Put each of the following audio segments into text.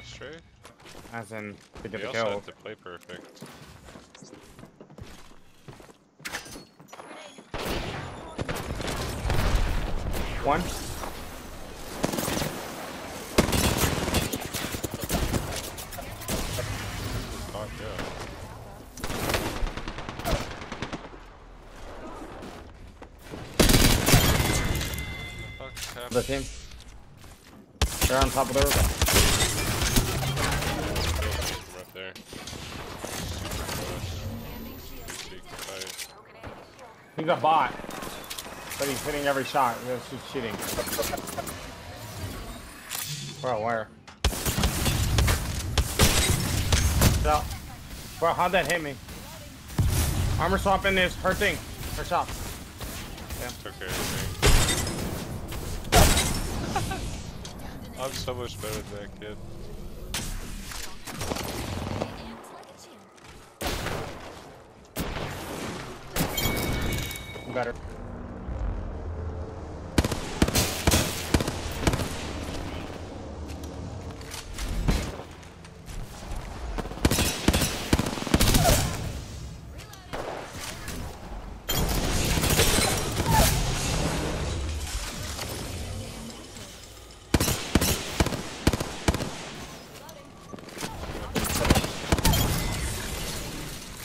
Trey? As in, to get We the also kill. have to play perfect. One. Fuck yeah. The fuck's The happening? team. They're on top of the roof. There. He's a bot. But he's hitting every shot. That's just cheating. Bro, where? So, bro, how'd that hit me? Armor swapping is her thing. Her shop. It's okay, I think. I'm so much better than that kid. Better.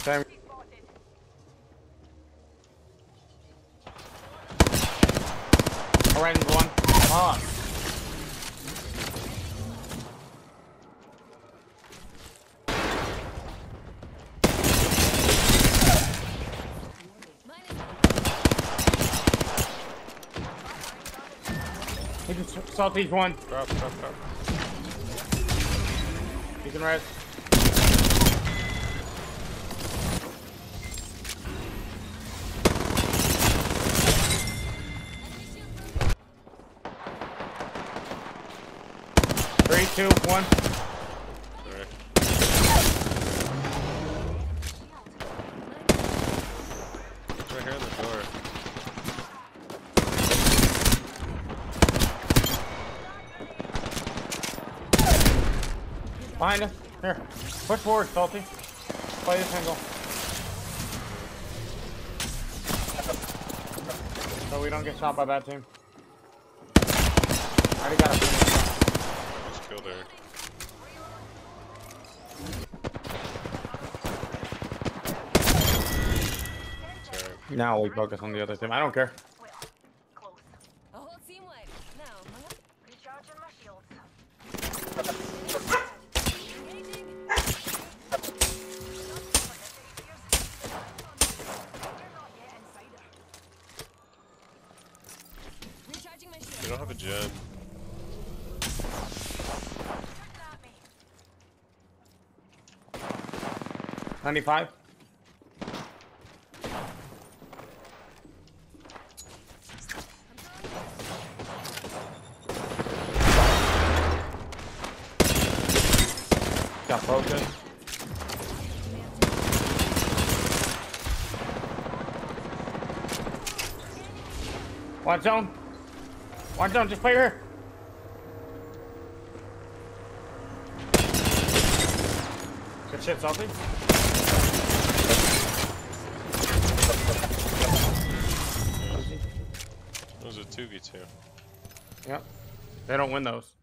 Same. Orange one. Ah. He just salty's one. Drop, drop, drop. He can res. Three, two, one. Behind us. Here. Push forward, Salty. Play this angle. So we don't get shot by that team. Already got a Killed her. Now we focus on the other team. I don't care. A whole team wipe. Now, 95. Got focus. Watch zone. Watch zone. Just play here. Good shit, Salty. It was a 2v2. Yep. They don't win those.